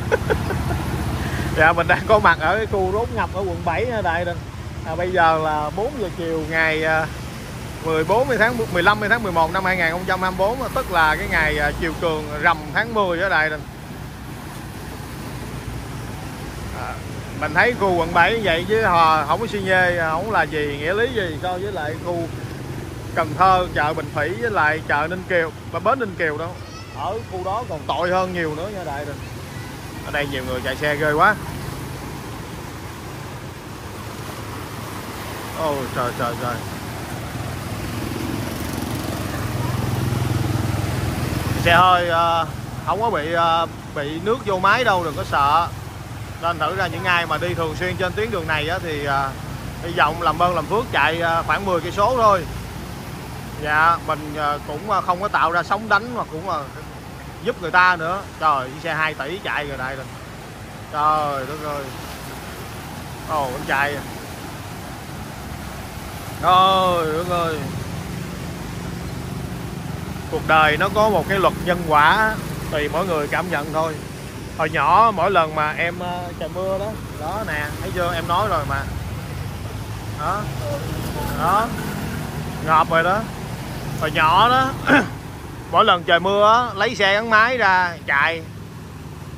dạ mình đang có mặt ở cái khu rốn ngập ở quận 7 ở đây đây à, bây giờ là 4 giờ chiều ngày à, 14 tháng 15 tháng 11 năm 2024 à, tức là cái ngày à, chiều cường rằm tháng 10 ở đây đây à, mình thấy khu quận 7 như vậy chứ họ không có suy nhê không là gì nghĩa lý gì so với lại khu Cần Thơ chợ Bình Thủy với lại chợ Ninh Kiều và bến Ninh Kiều đâu. Ở khu đó còn tội hơn nhiều nữa nha đại đình ở đây nhiều người chạy xe ghê quá. Ôi oh, trời trời trời. Xe hơi uh, không có bị uh, bị nước vô máy đâu đừng có sợ. Nên thử ra những ai mà đi thường xuyên trên tuyến đường này á, thì uh, hy vọng làm ơn làm phước chạy uh, khoảng 10 cây số thôi. Dạ mình uh, cũng không có tạo ra sóng đánh mà cũng uh, giúp người ta nữa. Trời xe 2 tỷ chạy rồi đây rồi. Trời đất ơi. Ồ anh chạy à. trời đất ơi. Cuộc đời nó có một cái luật nhân quả tùy mỗi người cảm nhận thôi. Hồi nhỏ, mỗi lần mà em ờ, trời mưa đó đó nè, thấy chưa? Em nói rồi mà. Đó. Đó. Ngọt rồi đó. Hồi nhỏ đó mỗi lần trời mưa á, lấy xe gắn máy ra chạy.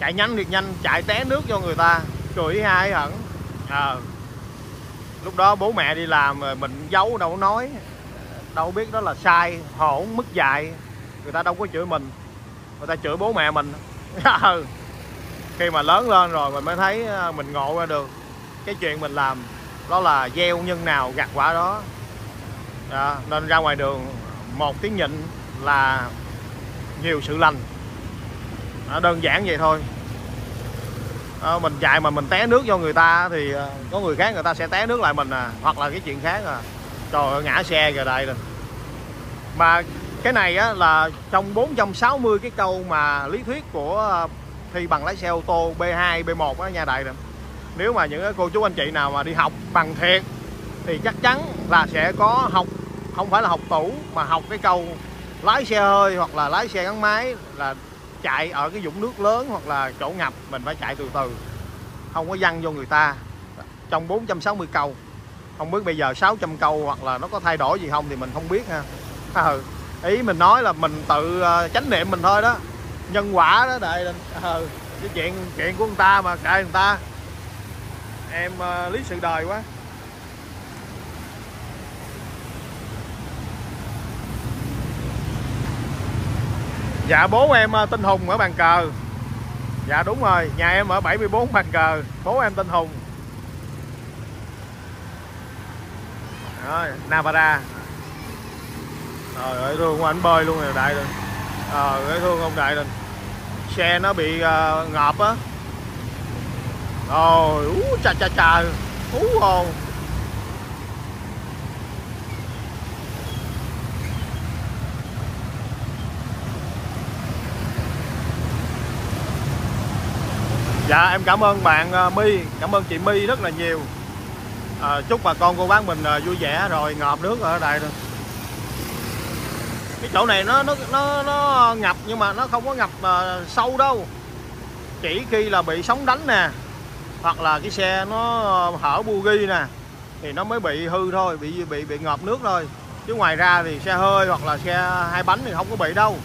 Chạy nhanh thiệt nhanh chạy té nước cho người ta. Cười hai hẳn à, ờ. lúc đó bố mẹ đi làm rồi mình giấu đâu nói. Đâu biết đó là sai hổn mất dạy. Người ta đâu có chửi mình. Người ta chửi bố mẹ mình. Ờ. Khi mà lớn lên rồi mình mới thấy ờ, mình ngộ ra được cái chuyện mình làm. Đó là gieo nhân nào gặt quả đó. À, nên ra ngoài đường một tiếng nhịn là nhiều sự lành. À, đơn giản vậy thôi. À, mình chạy mà mình té nước cho người ta thì à, có người khác người ta sẽ té nước lại mình à hoặc là cái chuyện khác à. Trời ơi ngã xe rồi đây rồi. Mà cái này á, là trong 460 cái câu mà lý thuyết của à, thi bằng lái xe ô tô B2 B1 á nha đại rồi. Nếu mà những cô chú anh chị nào mà đi học bằng thiệt thì chắc chắn là sẽ có học không phải là học tủ mà học cái câu lái xe hơi hoặc là lái xe gắn máy là chạy ở cái vũng nước lớn hoặc là chỗ ngập mình phải chạy từ từ. Không có văng vô người ta. Trong 460 câu. Không biết bây giờ 600 câu hoặc là nó có thay đổi gì không thì mình không biết ha. À, ý mình nói là mình tự uh, chánh niệm mình thôi đó. Nhân quả đó đại à, ừ, cái chuyện chuyện của người ta mà kệ người ta. Em uh, lý sự đời quá. Dạ bố em ờ, tên Hùng ở bàn cờ. Dạ đúng rồi Nhà em ở 74 bàn cờ. Bố em tên Hùng. Rồi Navara. Trời ơi thương anh bơi luôn rồi đại rồi rồi cái thương ông đại rồi Xe nó bị uh, ngợp á. Rồi ú chà chà chà Ú hồn. Dạ em cảm ơn bạn à, My. Cảm ơn chị My rất là nhiều. À, Chúc bà con cô bác mình à, vui vẻ rồi ngọt nước ở đây rồi Cái chỗ này nó nó nó nó ngập nhưng mà nó không có ngập uh, sâu đâu. Chỉ khi là bị sóng đánh nè Hoặc là cái xe nó hở bugi nè Thì nó mới bị hư thôi Bị bị bị ngọt nước thôi. Chứ ngoài ra thì xe hơi hoặc là xe hai bánh thì không có bị đâu.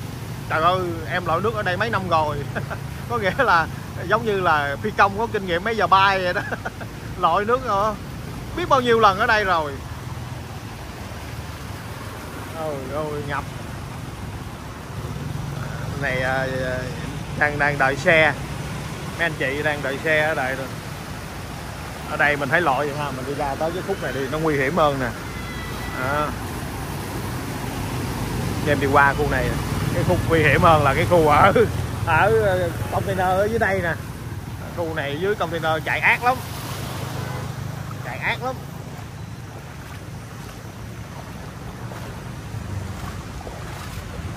Trời ơi em lội nước ở đây mấy năm rồi. Có nghĩa là giống như là phi công có kinh nghiệm mấy giờ bay vậy đó. Lội nước rồi biết bao nhiêu lần ở đây rồi. Ôi ôi, ngập. Này à, đang đang đợi xe. Mấy anh chị đang đợi xe ở đây rồi. Ở đây mình thấy lội vậy ha, mình đi ra tới cái khúc này đi, nó nguy hiểm hơn nè. À. em đi qua khu này. Cái khúc nguy hiểm hơn là cái khu ở. ở ờ, container ở dưới đây nè. Khu này dưới container chạy ác lắm. Chạy ác lắm.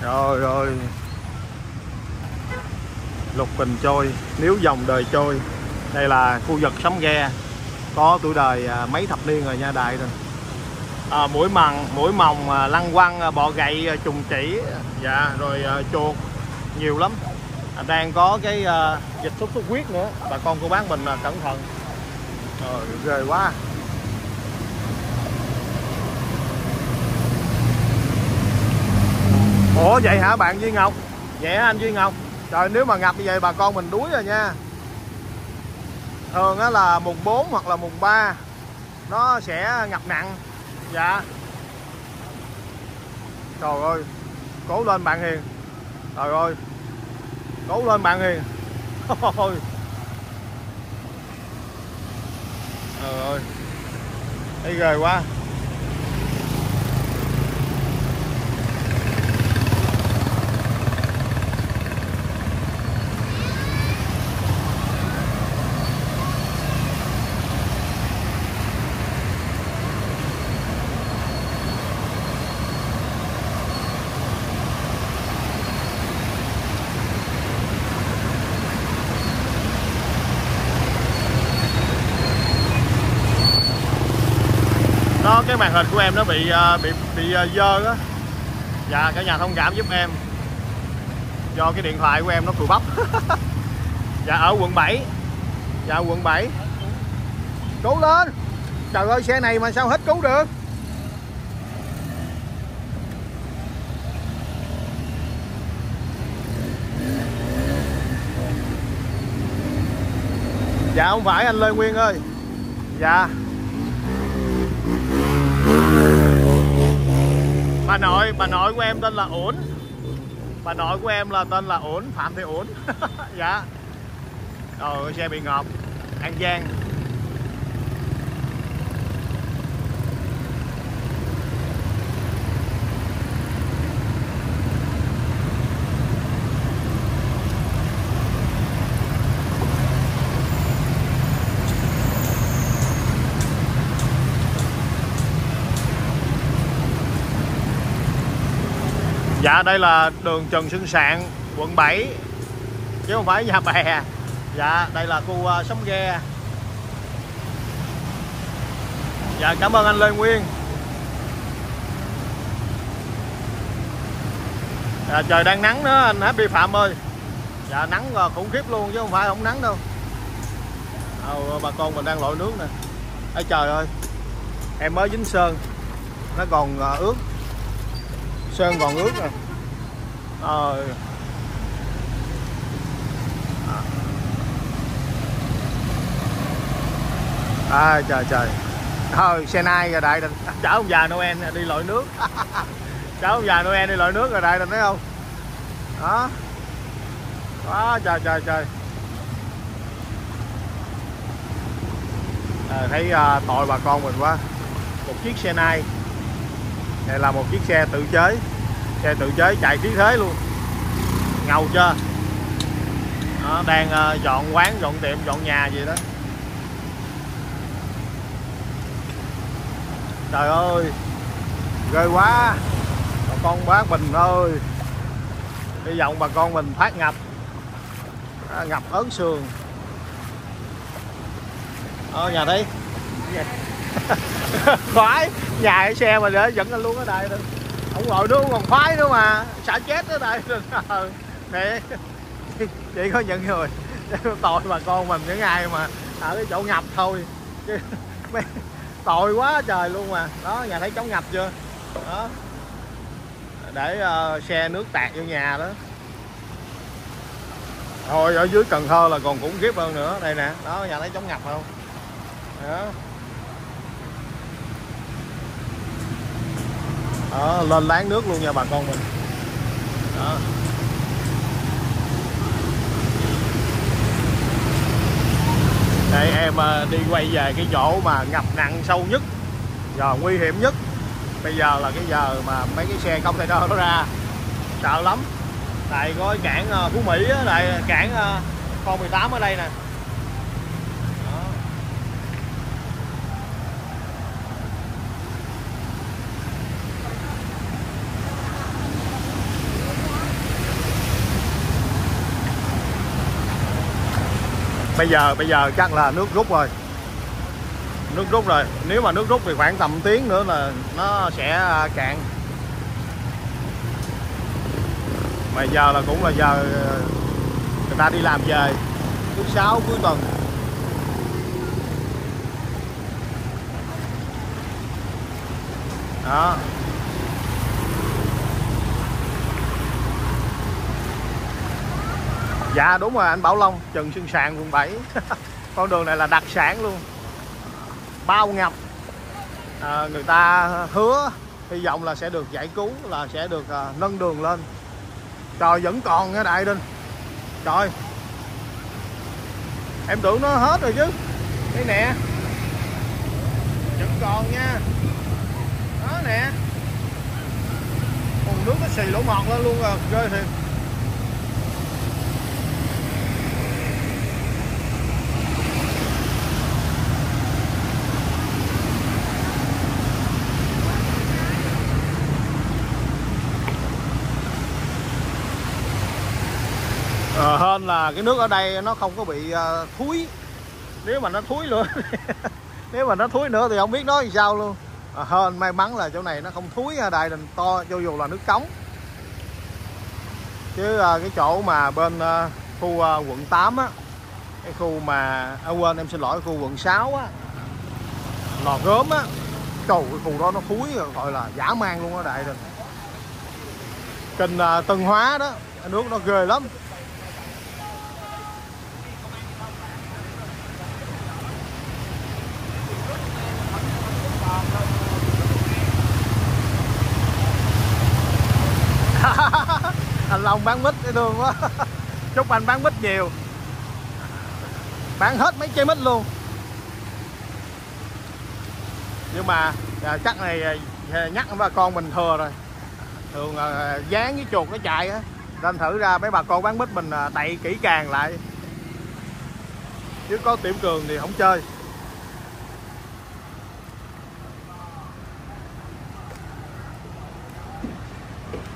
Rồi rồi lục bình trôi nếu dòng đời trôi đây là khu vực sắm ghe. Có tuổi đời à, mấy thập niên rồi nha đại rồi. À, mũi mằn mũi mòng à, lăng quăng à, bọ gậy trùng chỉ. Dạ rồi chuột. Nhiều lắm. À, đang có cái uh, dịch sốt xuất huyết nữa. Bà con cô bác mình là cẩn thận. Rồi ghê quá. Ủa vậy hả bạn duy ngọc? Vậy hả anh duy ngọc? Trời nếu mà ngập như vậy bà con mình đuối rồi nha. Thường á là mùng 4 hoặc là mùng 3 nó sẽ ngập nặng. Dạ. Trời ơi cố lên bạn hiền. Trời ơi cố lên bạn hiền ôi. Trời ơi. Thấy ghê quá nó cái màn hình của em nó bị ờ, bị bị ờ, dơ á. Dạ cả nhà thông cảm giúp em. Do cái điện thoại của em nó cùi bắp. Dạ ở quận 7 dạ quận 7 cứu lên. Trời ơi, xe này mà sao hết cứu được? Dạ không phải anh Lê Nguyên ơi. Dạ. Bà nội bà nội của em tên là ổn bà nội của em là tên là ổn phạm thị ổn dạ. Rồi xe bị ngập an giang. Dạ đây là đường Trần Xuân Sạn quận 7 chứ không phải nhà bè. Dạ đây là khu à, uh, sống Ghe. Dạ cảm ơn anh Lê Nguyên. Dạ, Trời đang nắng nữa anh Happy Phạm ơi. Dạ nắng uh, khủng khiếp luôn chứ không phải không nắng đâu. À, Bà con mình đang lội nước nè. Ê trời ơi. Em mới dính sơn Nó còn uh, ướt sơn còn ướt rồi. Ờ à trời trời. Thôi xe nai rồi đại đình. Chở ông già noel đi lội nước. Chở ông già noel đi lội nước rồi đại đình thấy không? Đó. Đó trời trời trời. À, thấy à, tội bà con mình quá. Một chiếc xe nai đây là một chiếc xe tự chế. Xe tự chế chạy khí thế luôn. Ngầu chưa? Đó, đang uh, dọn quán dọn tiệm dọn nhà gì đó. Trời ơi ghê quá. Bà con bác bình ơi. Hy vọng bà con mình thoát ngập. À, ngập ớn sườn. Ở nhà thấy khoái nhà cái xe mà để dẫn anh luôn ở đây không ông ngồi nước còn khoái nữa mà. Xả chết ở đây ừ, mẹ. Chỉ có những người tội bà con mình những ngày mà ở cái chỗ ngập thôi. Chứ tội quá trời luôn mà. Đó nhà thấy chống ngập chưa? Đó. Để uh, xe nước tạt vô nhà đó. Thôi ở dưới Cần Thơ là còn khủng khiếp hơn nữa. Đây nè. Đó nhà thấy chống ngập không? Đó. Đó, lên láng nước luôn nha bà con mình. Đó. Đây em à, đi quay về cái chỗ mà ngập nặng sâu nhất giờ nguy hiểm nhất. Bây giờ là cái giờ mà mấy cái xe container nó ra sợ lắm. Tại có cảng à, Phú Mỹ lại cảng à, con 18 ở đây nè. Bây giờ bây giờ chắc là nước rút rồi. Nước rút rồi. Nếu mà nước rút thì khoảng tầm tiếng nữa là nó sẽ cạn. Mà giờ là cũng là giờ, người ta đi làm về thứ sáu cuối tuần. Đó. Dạ đúng rồi anh Bảo Long Trần Xuân Sàng quận 7 con đường này là đặc sản luôn. Bao ngập à, người ta hứa hy vọng là sẽ được giải cứu là sẽ được à, nâng đường lên. Trời vẫn còn nha đại đinh trời. Em tưởng nó hết rồi chứ. Đây nè. Vẫn còn nha. Đó nè. Nguồn nước nó xì lỗ mọt lên luôn rồi ghê thiệt à, hơn là cái nước ở đây nó không có bị uh, thúi. Nếu mà nó thúi nữa nếu mà nó thúi nữa thì không biết nói làm sao luôn. À, hơn may mắn là chỗ này nó không thúi đây đình to cho dù là nước cống chứ à, cái chỗ mà bên à, khu à, quận 8 á cái khu mà à, quên em xin lỗi khu quận 6 á lò gốm á cầu cái khu đó nó thúi gọi là giả man luôn á đại đình. Kênh à, Tân Hóa đó nước nó ghê lắm. Anh Long bán mít cái thương quá. Chúc anh bán mít nhiều. Bán hết mấy trái mít luôn. Nhưng mà à, chắc này à, à nhắc bà con mình thừa rồi. Thường à, dán với chuột nó chạy á nên thử ra mấy bà con bán mít mình à, đậy kỹ càng lại. Chứ có tiểu cường thì không chơi.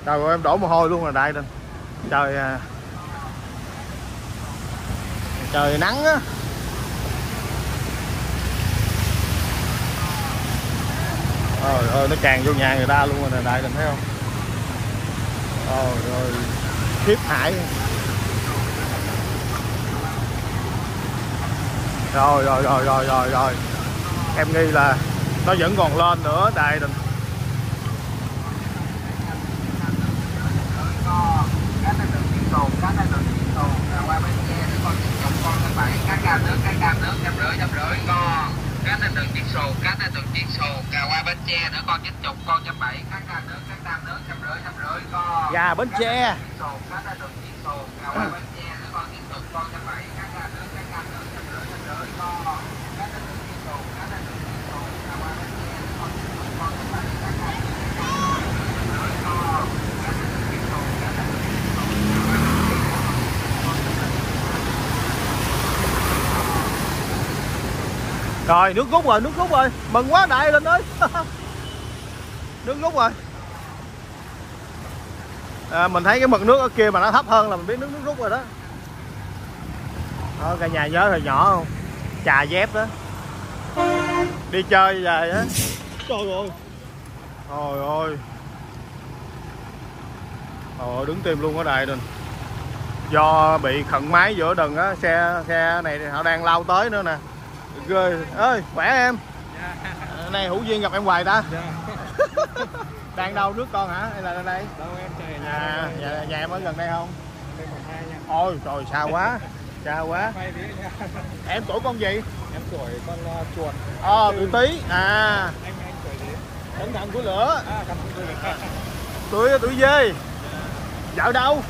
Trời ơi em đổ mồ hôi luôn rồi đại đình trời à, trời nắng á. Trời ơi, nó tràn vô nhà người ta luôn rồi nè, đại đình, thấy không? Trời ơi, khiếp hải rồi rồi rồi rồi rồi rồi. Em nghi là nó vẫn còn lên nữa, đại đình. Cam nước cá cam nước trăm rưỡi trăm rưỡi con cá này từng chiếc xù cá này từng chiếc xù cà qua bến tre. Nữa con chín chục con trăm bảy cá cam nước cá cam nước trăm rưỡi trăm rưỡi con gà bến tre. cá này chiếc cà qua bến tre nữa con chín chục con trăm bảy cá cam nước cái cam nước trăm rưỡi trăm rưỡi con cá này từng chiếc xù cá này từng chiếc xù cà qua bến tre nữa con chín chục con trăm bảy cá cam nước trăm rưỡi con cá này từng chiếc xù cá này từng chiếc xù rồi nước rút rồi, nước rút rồi. Mừng quá đại lên ơi. nước rút rồi. À, mình thấy cái mực nước ở kia mà nó thấp hơn là mình biết nước nước rút rồi đó. Đó, cả nhà nhớ hồi nhỏ không? Chà dép đó. Đi chơi về á. Trời ơi. Trời ơi. Trời đứng tìm luôn ở đại đình do bị khẩn máy giữa đừng á xe xe này họ đang lao tới nữa nè ghê. Ơi khỏe em? Dạ. này hữu duyên gặp em hoài ta? Dạ. đang đâu nước con hả? Hay là lên đây? Đâu em trời nhà à nhà, nhà em ở gần đây không? Ôi trời xa quá. Xa quá. Em tuổi con gì? Em tuổi con uh, chuột. Ờ tuổi tí. À. Anh anh tuổi gì? Cẩn thận của lửa. À tuổi tuổi tuổi dê vợ đâu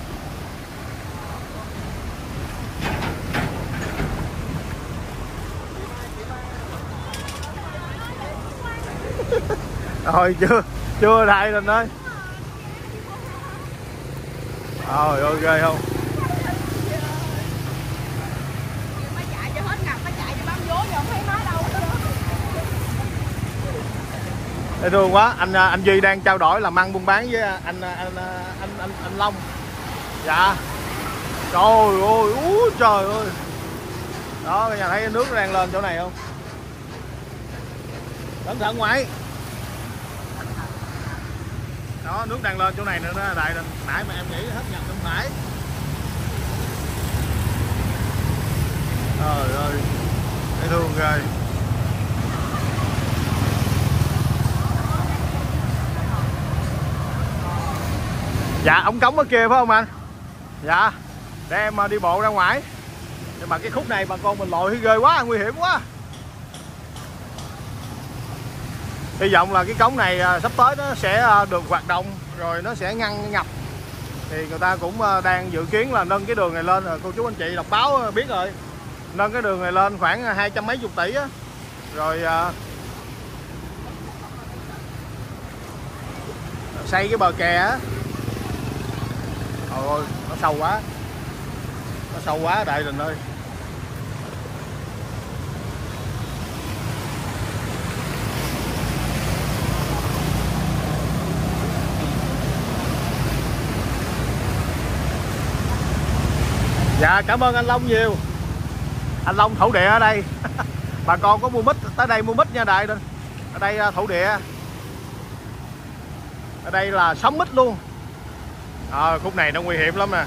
rồi chưa chưa đại lên đấy. Rồi ok không? Ê, thấy thương quá anh à, anh Duy đang trao đổi làm ăn buôn bán với anh à, anh anh anh anh, anh Long. Dạ. Trời ơi úi trời ơi. Đó nhà thấy nước nó đang lên chỗ này không? Cẩn thận ngoại đó, nước đang lên chỗ này nữa đại đại nãy mà em nghĩ hết nhập không phải. Trời ơi, thấy thương ghê. Dạ ống cống ở kia phải không anh? Dạ để em à, đi bộ ra ngoài. Nhưng mà cái khúc này bà con mình lội ghê quá, nguy hiểm quá. Hy vọng là cái cống này à, sắp tới nó sẽ à, được hoạt động rồi nó sẽ ngăn ngập. Thì người ta cũng à, đang dự kiến là nâng cái đường này lên. Rồi cô chú anh chị đọc báo biết rồi. Nâng cái đường này lên khoảng hai trăm mấy chục tỷ á. Rồi xây cái bờ kè á. Trời ơi, nó sâu quá. Nó sâu quá đại đình ơi. Dạ cảm ơn anh Long nhiều. Anh Long thổ địa ở đây. Bà con có mua mít tới đây mua mít nha đại đình Ở đây à, thổ địa. Ở đây là sống mít luôn. À, Khúc này nó nguy hiểm lắm nè.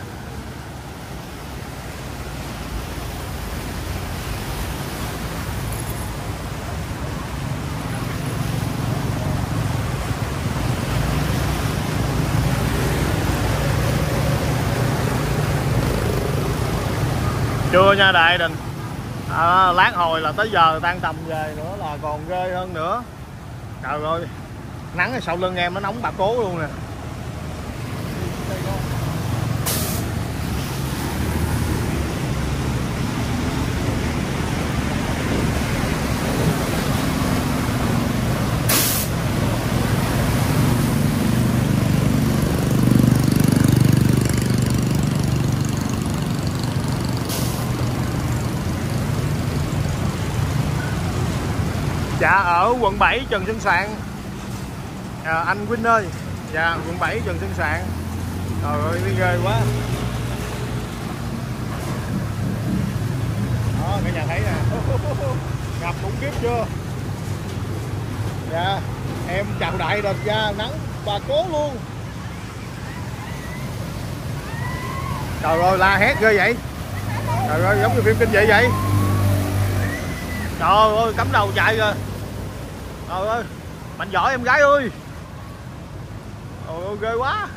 Chưa nha đại đình. À, lát hồi là tới giờ tan tầm về nữa là còn ghê hơn nữa. Trời ơi nắng ở sau lưng em nó nóng bà cố luôn nè Dạ ở quận 7 Trần Xuân Soạn à, Anh Vinh ơi. Dạ quận 7 Trần Xuân Soạn Trời ơi thấy ghê quá. Đó cả nhà thấy nè. Ngập khủng khiếp chưa? Dạ Em chào đại đợt ra nắng bà cố luôn. Trời ơi la hét ghê vậy. Trời ơi giống như phim kinh dị vậy. Trời ơi cắm đầu chạy rồi. Trời ơi Mạnh giỏi em gái ơi. Trời ơi ghê quá.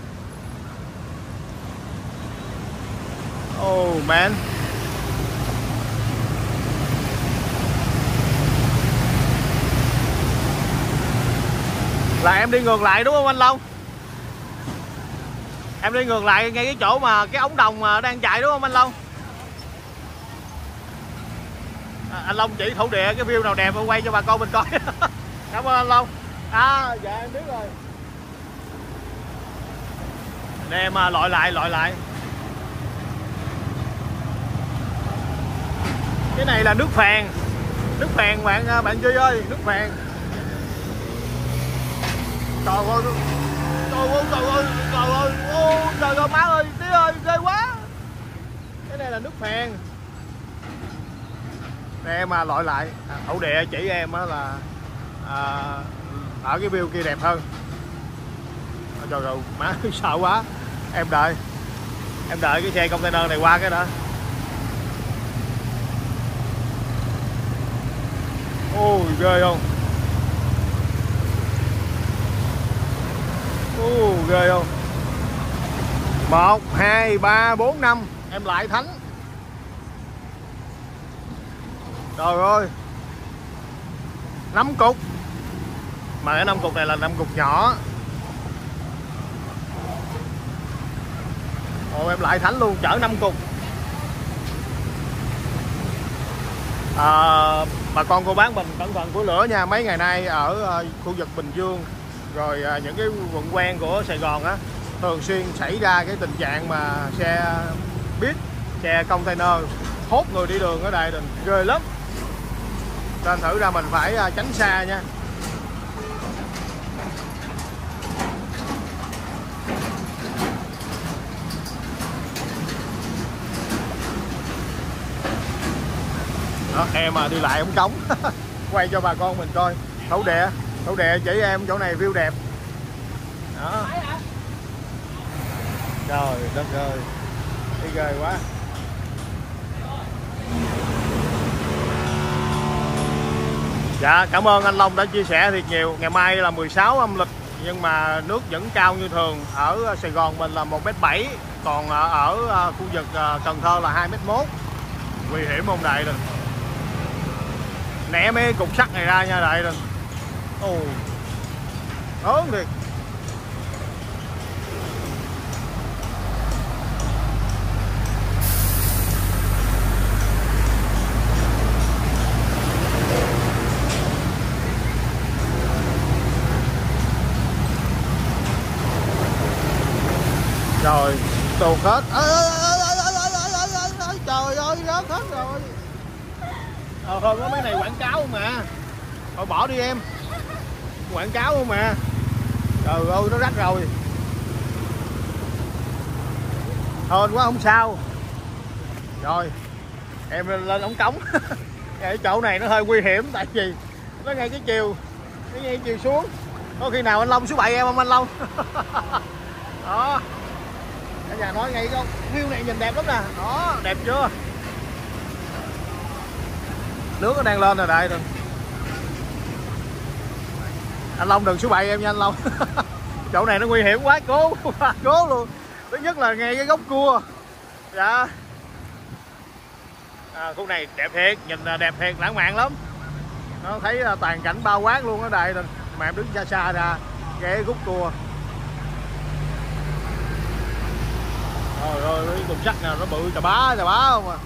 Oh man. Là em đi ngược lại đúng không anh Long? Em đi ngược lại ngay cái chỗ mà cái ống đồng mà đang chạy đúng không anh Long? À, anh Long chỉ thổ địa cái view nào đẹp quay cho bà con mình coi. cảm ơn anh Long. À dạ em biết rồi. Để em à, lội lại lội lại. Cái này là nước phèn. Nước phèn bạn à, bạn chơi ơi nước phèn. Trời ơi trời ơi trời ơi trời ơi. Ô trời ơi má ơi tí ơi ghê quá. Cái này là nước phèn. Để em mà lội lại. À, đệ địa chỉ em á là à, ở cái view kia đẹp hơn. Trời ơi má sợ quá. Em đợi. Em đợi cái xe container này qua cái đó ôi ghê không? Ôi ghê không? Một hai ba bốn năm. Em lại thánh. Trời ơi. Năm cục mà cái năm cục này là năm cục nhỏ. Ồ em lại thánh luôn chở năm cục. À, bà con cô bán mình cẩn thận của lửa nha. Mấy ngày nay ở ờ, khu vực Bình Dương rồi ờ, những cái quận quen của Sài Gòn á thường xuyên xảy ra cái tình trạng mà xe buýt xe container hốt người đi đường ở đây đình ghê lắm. Nên thử ra mình phải ờ, tránh xa nha. Đó, em mà đi lại ống cống quay cho bà con mình coi. Thấu địa thấu địa chỉ em chỗ này view đẹp. Đó. Trời đất ơi. Đi ghê quá. Dạ cảm ơn anh Long đã chia sẻ thiệt nhiều. Ngày mai là 16 âm lịch Nhưng mà nước vẫn cao như thường. Ở Sài Gòn mình là 1m7 Còn ở, ở khu vực Cần Thơ là 2m1 Nguy hiểm không đại đình nẻ mấy cục sắt này ra nha đại đình Ồ. Ớn thiệt. Rồi tuột hết. À, à, à. Ờ thôi, có mấy này quảng cáo mà. Thôi, bỏ đi em. Quảng cáo không mà. Trời ơi, nó rách rồi. Hên quá, không sao. Rồi, em lên ống cống. Cái chỗ này nó hơi nguy hiểm, tại vì nó ngay cái chiều, nó ngay cái chiều xuống. Có khi nào anh long số 7 em không, anh long? Đó. Cả nhà nói ngay không view này nhìn đẹp lắm nè. Đó, đẹp chưa? Nước nó đang lên rồi đại rồi. Anh long đừng số 7 em nha anh long. Chỗ này nó nguy hiểm quá cố cố luôn. Thứ nhất là ngay cái gốc cua. Dạ. À, khu này đẹp thiệt nhìn là đẹp thiệt lãng mạn lắm. Nó thấy toàn cảnh bao quát luôn ở đây mà em đứng xa xa ra ghé gút cua. Trời ơi, cái cục sắt nào nó bự chà bá chà bá không à.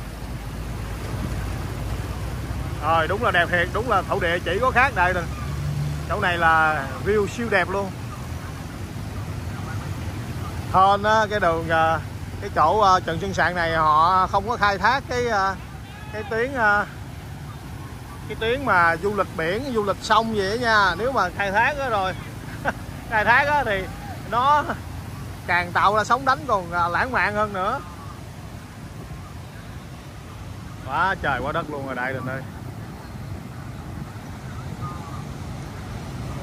Rồi đúng là đẹp thiệt, đúng là thổ địa chỉ có khác đây rồi. Chỗ này là view siêu đẹp luôn. Hơn á, cái đường ờ, cái chỗ ờ, Trần Xuân Sạn này họ không có khai thác cái cái tuyến cái tuyến mà du lịch biển, du lịch sông gì đó nha. Nếu mà khai thác đó rồi khai thác đó thì nó càng tạo ra sóng đánh còn lãng mạn hơn nữa. Quá trời quá đất luôn rồi đại đình ơi.